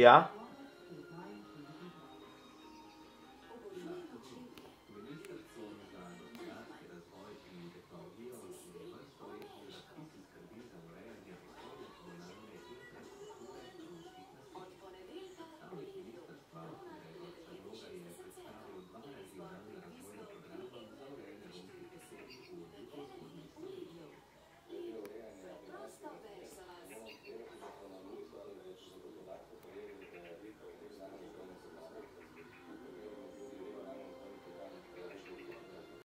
Yeah.